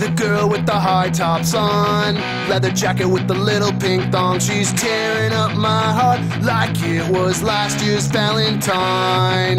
the girl with the high tops on, leather jacket with the little pink thong. She's tearing up my heart like it was last year's Valentine.